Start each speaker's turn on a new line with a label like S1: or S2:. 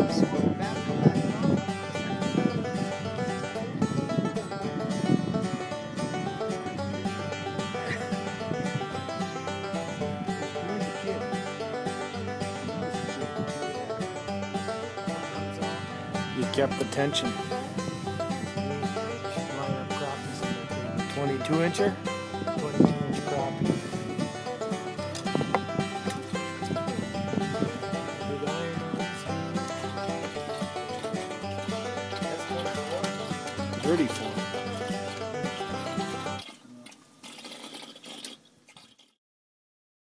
S1: You kept the tension. 22 incher? 34.